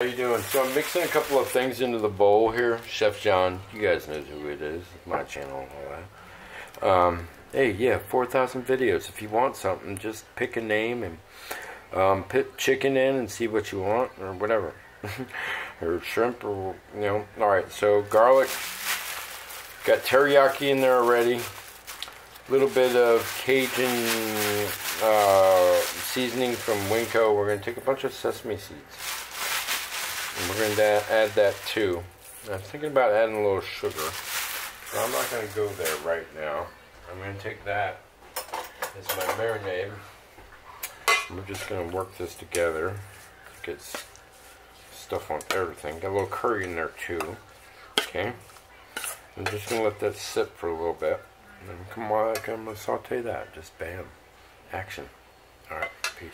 How you doing? So I'm mixing a couple of things into the bowl here. Chef John, you guys know who it is. My channel and all that. Um, hey, yeah, 4,000 videos. If you want something, just pick a name and um, put chicken in and see what you want or whatever. or shrimp or, you know. Alright, so garlic. Got teriyaki in there already. A little bit of Cajun uh, seasoning from Winco. We're going to take a bunch of sesame seeds. And we're going to add that too. I'm thinking about adding a little sugar. But I'm not going to go there right now. I'm going to take that as my marinade. We're just going to work this together. Get stuff on everything. Got a little curry in there too. Okay. I'm just going to let that sit for a little bit. And then come on, I'm going to saute that. Just bam. Action. Alright, peace.